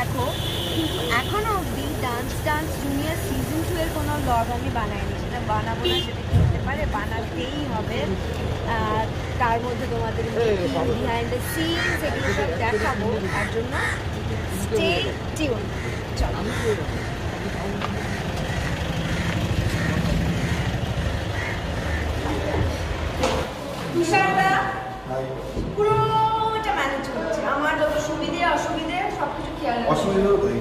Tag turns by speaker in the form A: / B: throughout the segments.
A: দেখো, কিন্তু এখনও অবধি dance dance junior season two এর কোনো ব্লগ আমি বানাইনি। সেটা বানাবো না, সেটা কি হতে পারে? বানাতেই হবে। তার মধ্যে তোমাদের বিহাইন্ড দ্য সিনস এগুলো সব দেখাবো। তার জন্য স্টে টিউন চলো। তুষারদা, পুরোটা ম্যানেজ করছে। আমার যত সুবিধে, অসুবিধে সব।
B: অসুবিধা করি.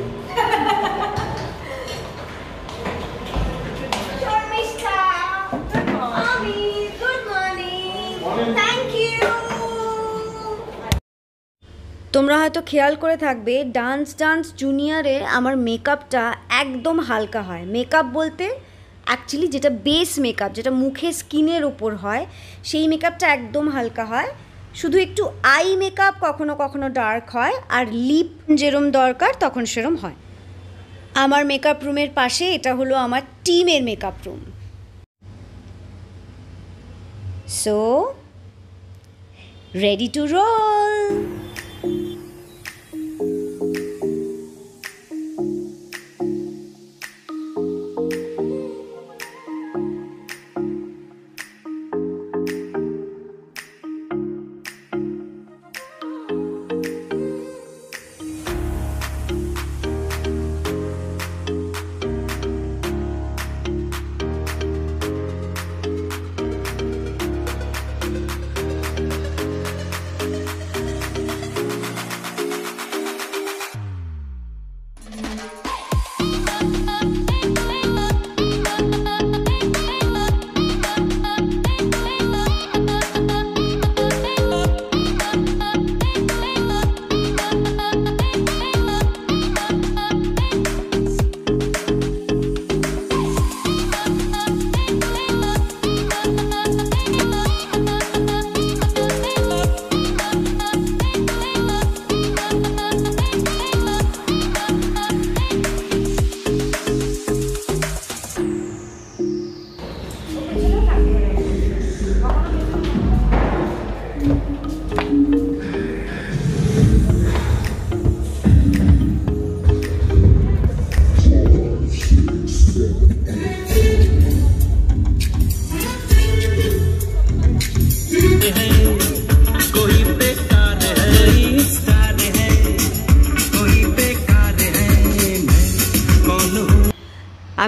A: তোমরা হয়তো খেয়াল করে থাকবে ডান্স ডান্স জুনিয়রে আমার মেকআপটা একদম হালকা হয়। মেকআপ বলতে অ্যাকচুয়ালি যেটা বেস মেকআপ যেটা মুখে স্কিনের উপর হয় সেই মেকআপটা একদম হালকা হয়। শুধু একটু আই মেকআপ কখনো কখনো ডার্ক হয়, আর লিপ যেরম দরকার তখন সেরম হয়। আমার মেকআপ রুমের পাশে এটা হলো আমার টিমের makeup room. So ready to roll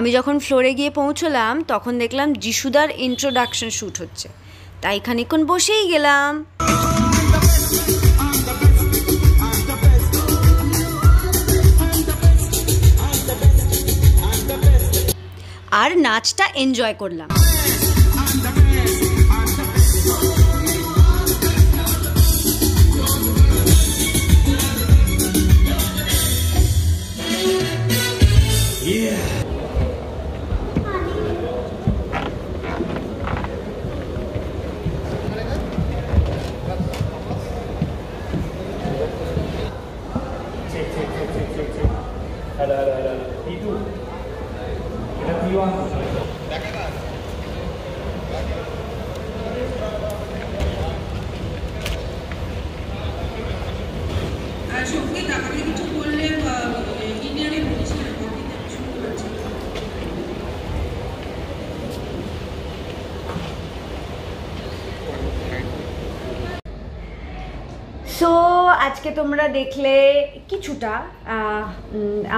A: আমি যখন ফ্লোরে গিয়ে পৌঁছলাম, তখন দেখলাম যিশুদার ইন্ট্রোডাকশন শ্যুট হচ্ছে। তাই খানিক্ষণ বসেই গেলাম। আর নাচটা এনজয় করলাম।
C: আর সংগীত আমাকে কিছু বললে ইন্ডিয়ানে বলিস না হিন্দিতে আমি শুনতে পাচ্ছি না।
A: সো আজকে তোমরা দেখলে কিছুটা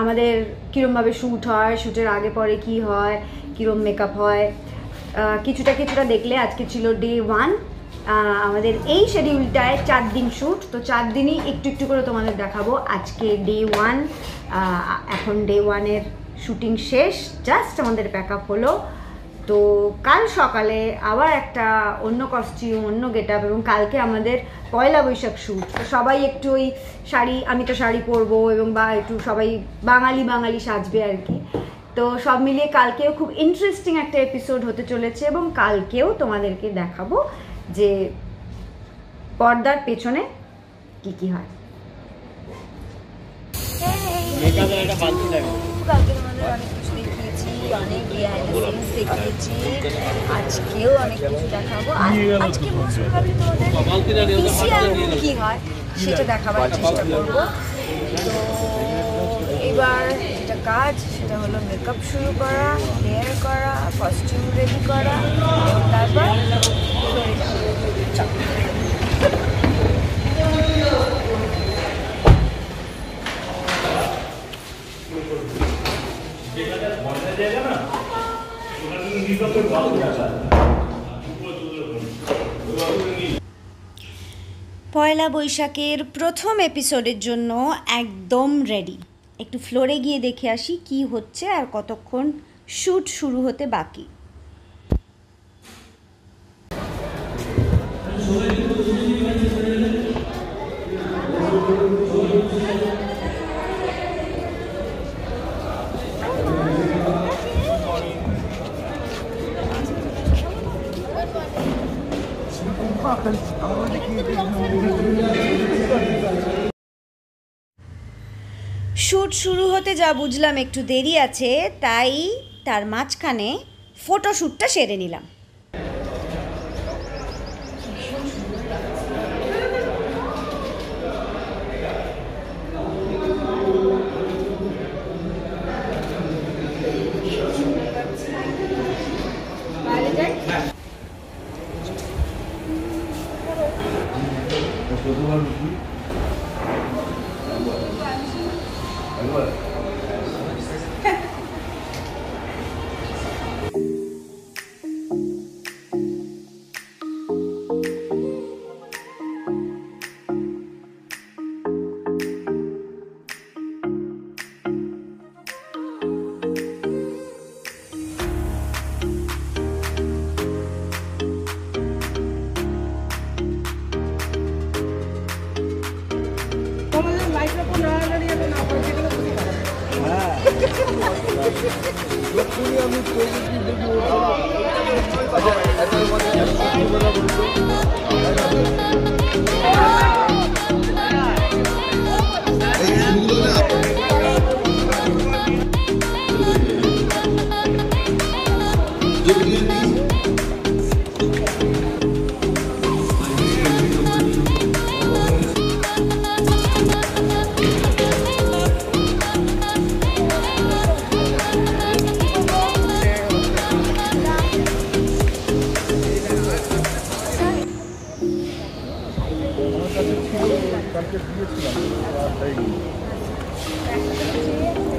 A: আমাদের কীরমভাবে শ্যুট হয় শ্যুটের আগে পরে কি হয়, কীরম মেকআপ হয় কিছুটা কিছুটা দেখলে আজকে ছিল ডে ওয়ান আমাদের এই শেডিউলটায় চার দিন শ্যুট তো চার দিনই একটু একটু করে তোমাদের দেখাবো আজকে ডে ওয়ান এখন ডে ওয়ানের শুটিং শেষ জাস্ট আমাদের প্যাক আপ হলো। তো কাল সকালে আবার একটা অন্য কস্টিউম অন্য গেট আপ এবং কালকে আমাদের পয়লা বৈশাখ শ্যুট তো সবাই একটু ওই শাড়ি আমি তো শাড়ি পরবো এবং বা একটু সবাই বাঙালি বাঙালি সাজবে আর কি তো সব মিলিয়ে কালকেও খুব ইন্টারেস্টিং একটা এপিসোড হতে চলেছে এবং কালকেও তোমাদেরকে দেখাবো যে পর্দার পেছনে কি কি হয় কালকে তোমাদের অনেক অনেক দেখিয়েছি আজকেও অনেক কিছু দেখাবো। আজকে তোমাদের কি হয় সেটা দেখাবার চেষ্টা করব। তো এবার যেটা কাজ সেটা হলো মেকআপ শুরু করা হেয়ার করা কস্টিউম রেডি করা এবং তারপর ফ্লোরে যাওয়া চলো। পয়লা বৈশাখের প্রথম এপিসোডের জন্য একদম রেডি একটু ফ্লোরে গিয়ে দেখে আসি কি হচ্ছে আর কতক্ষণ শ্যুট শুরু হতে বাকি। শ্যুট শুরু হতে যা বুঝলাম একটু দেরি আছে তাই তার মাঝখানে ফটোশ্যুটটা সেরে নিলাম। 评论。লক্ষ্মী আমি আচ্ছা Thank you.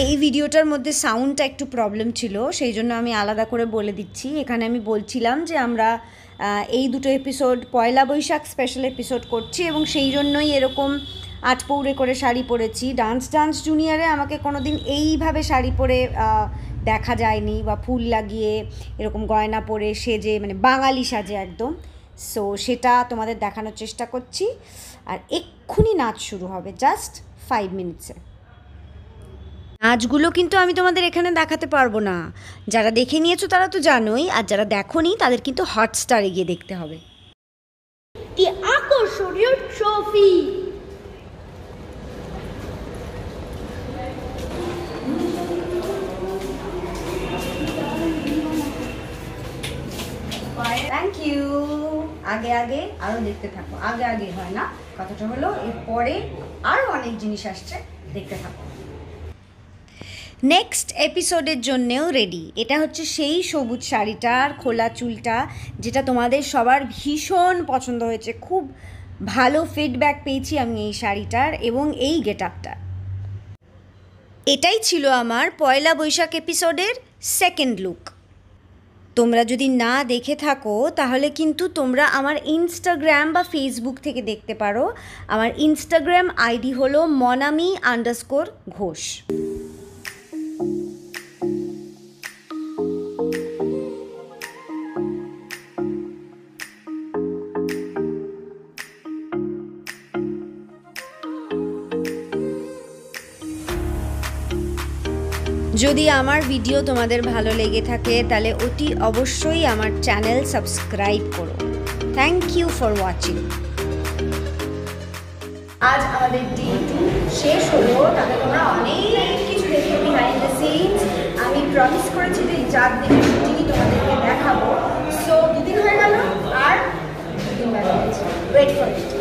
A: এই ভিডিওটার মধ্যে সাউন্ডটা একটু প্রবলেম ছিল, সেই জন্য আমি আলাদা করে বলে দিচ্ছি। এখানে আমি বলছিলাম যে আমরা এই দুটো episode Poila Baishakh special episode করছি এবং সেই জন্যই এরকম আট পৌড়ে করে শাড়ি পরেছি। ডান্স ডান্স জুনিয়রে আমাকে কোনো দিন এইভাবে শাড়ি পরে দেখা যায়নি বা ফুল লাগিয়ে, এরকম গয়না পরে সেজে মানে বাঙালি সাজে একদম। সো সেটা তোমাদের দেখানোর চেষ্টা করছি। আর এক্ষুনি নাচ শুরু হবে জাস্ট ফাইভ মিনিটসে নাচগুলো কিন্তু আমি তোমাদের এখানে দেখাতে পারব না। যারা দেখে নিয়েছো তারা তো জানোই আর যারা দেখোনি তাদের কিন্তু হটস্টারে গিয়ে দেখতে হবে।
B: কি আকর্ষণীয় ট্রফি
A: থ্যাংক ইউ আগে আগে আরও দেখতে থাকো। আগে আগে হয় না। কথাটা হলো এরপরে আরও অনেক জিনিস আসছে দেখতে থাকো। নেক্সট এপিসোডের জন্যেও রেডি এটা হচ্ছে সেই সবুজ শাড়িটার খোলা চুলটা, যেটা তোমাদের সবার ভীষণ পছন্দ হয়েছে। খুব ভালো ফিডব্যাক পেয়েছি আমি এই শাড়িটার এবং এই গেট আপটার এটাই ছিল আমার পয়লা বৈশাখ এপিসোডের সেকেন্ড লুক তোমরা যদি না দেখে থাকো, তাহলে কিন্তু তোমরা আমার ইনস্টাগ্রাম বা ফেসবুক থেকে দেখতে পারো। আমার ইনস্টাগ্রাম আইডি হলো মনামি আন্ডারস্কোর ঘোষ। যদি আমার ভিডিও তোমাদের ভালো লেগে থাকে, তাহলে অতি অবশ্যই আমার চ্যানেল সাবস্ক্রাইব করো। থ্যাংক ইউ ফর ওয়াচিং আজ আমাদের ডে টু শেষ হলো। তাতে তোমরা অনেক কিছু দেখে প্রমিস করেছি যে চার দিনের শুটিংই তোমাদেরকে দেখাবো। সো দুদিন হয়ে গেল, আর ওয়েট ইট